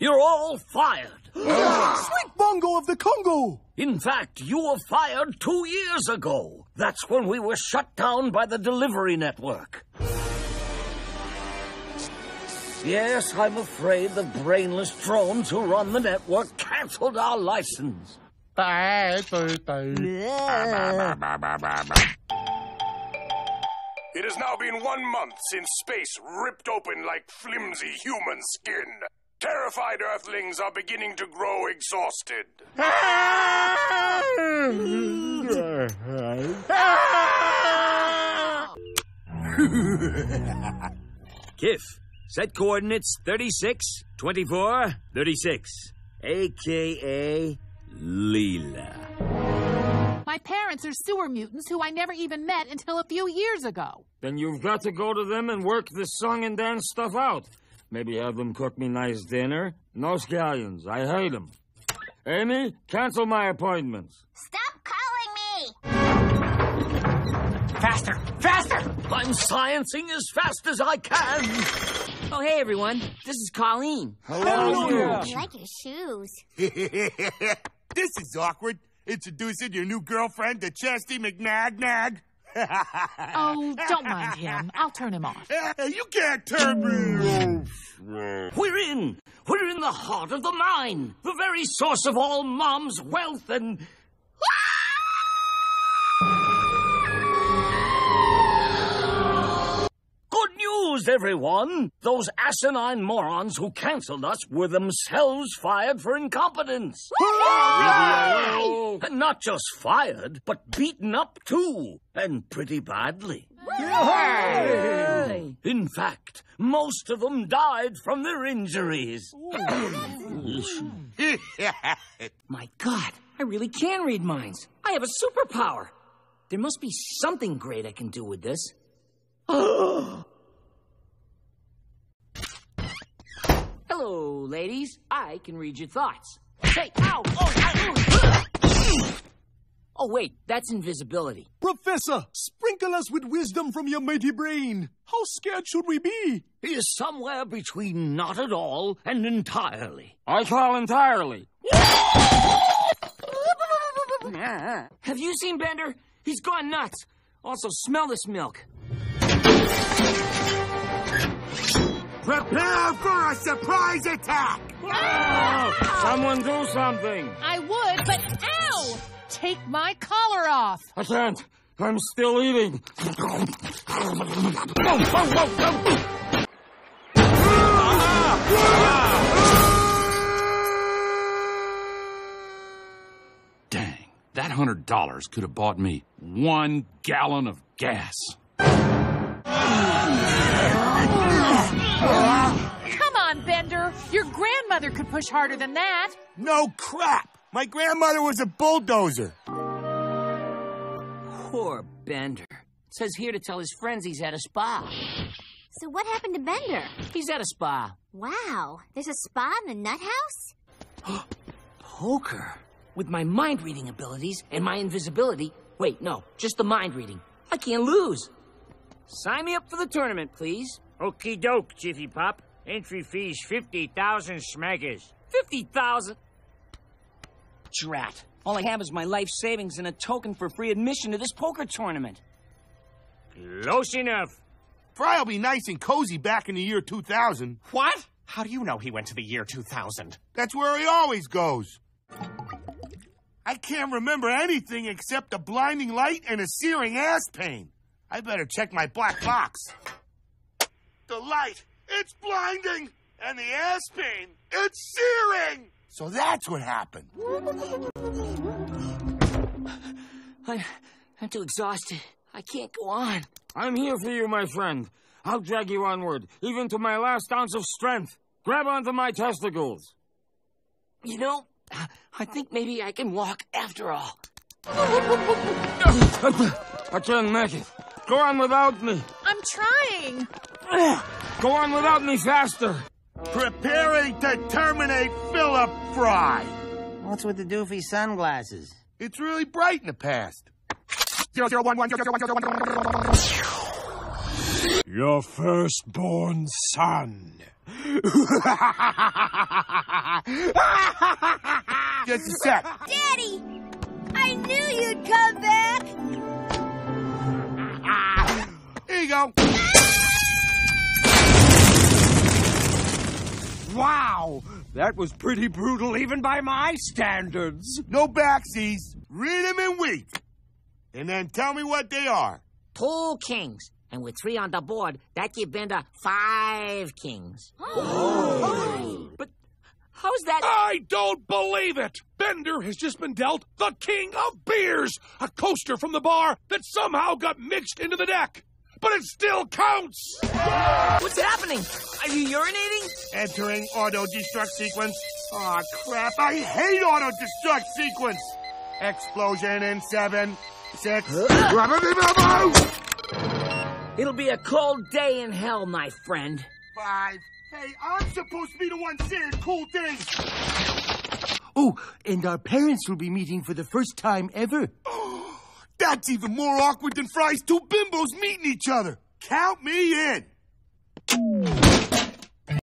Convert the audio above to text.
You're all fired. Sweet Bongo of the Congo! In fact, you were fired two years ago. That's when we were shut down by the delivery network. Yes, I'm afraid the brainless drones who run the network canceled our license. It has now been one month since space ripped open like flimsy human skin. Terrified Earthlings are beginning to grow exhausted. Kif, set coordinates 36, 24, 36, aka Leela. My parents are sewer mutants who I never even met until a few years ago. Then you've got to go to them and work this song and dance stuff out. Maybe have them cook me nice dinner. No scallions. I hate them. Amy, cancel my appointments. Stop calling me! Faster! Faster! I'm sciencing as fast as I can. Oh, hey, everyone. This is Colleen. Hello. I like your shoes. this is awkward. Introducing your new girlfriend to Chesty McNagnag. Oh, don't mind him. I'll turn him off. you can't turn me off. We're in. We're in the heart of the mine. The very source of all Mom's wealth and. Good news, everyone! Those asinine morons who cancelled us were themselves fired for incompetence. And not just fired, but beaten up too, and pretty badly. In fact, most of them died from their injuries. My God, I really can read minds. I have a superpower. There must be something great I can do with this. Hello, ladies. I can read your thoughts. Hey, ow! Oh, ow, ooh. oh, wait, that's invisibility. Professor, sprinkle us with wisdom from your mighty brain. How scared should we be? He is somewhere between not at all and entirely. I call entirely. Have you seen Bender? He's gone nuts. Also, smell this milk. Prepare for a surprise attack! Oh, someone do something. I would, but ow! Take my collar off. I can't. I'm still eating. Dang, that hundred dollars could have bought me one gallon of gas. Come on, Bender. Your grandmother could push harder than that. No crap! My grandmother was a bulldozer. Poor Bender. Says here to tell his friends he's at a spa. So what happened to Bender? He's at a spa. Wow, there's a spa in the nut house? Poker. With my mind reading abilities and my invisibility. Wait, no, just the mind reading. I can't lose. Sign me up for the tournament, please. Okie doke, Jiffy Pop. Entry fees 50,000 smackers. 50,000. Drat. All I have is my life savings and a token for free admission to this poker tournament. Close enough. Fry'll be nice and cozy back in the year 2000. What? How do you know he went to the year 2000? That's where he always goes. I can't remember anything except a blinding light and a searing ass pain. I better check my black box. The light, it's blinding! And the ass pain, it's searing! So that's what happened. I, I'm too exhausted. I can't go on. I'm here for you, my friend. I'll drag you onward, even to my last ounce of strength. Grab onto my testicles. You know, I think maybe I can walk after all. I can't make it. Go on without me. I'm trying. Go on without me faster. Preparing to terminate Philip Fry. What's with the doofy sunglasses? It's really bright in the past. Zero zero one one zero zero one zero one. Your firstborn son. Just a sec. Daddy! I knew you'd come back! You go. Wow! That was pretty brutal even by my standards. No backsies. Read them and weep. And then tell me what they are. Two kings. And with three on the board, that give Bender five kings. Oh. But how's that? I don't believe it! Bender has just been dealt the King of Beers, a coaster from the bar that somehow got mixed into the deck. But it still counts! What's happening? Are you urinating? Entering auto destruct sequence. Aw, crap. I hate auto destruct sequence. Explosion in seven, six. It'll be a cold day in hell, my friend. Five. Hey, I'm supposed to be the one saying cool things. Oh, and our parents will be meeting for the first time ever. Oh, That's even more awkward than Fry's two bimbos meeting each other. Count me in.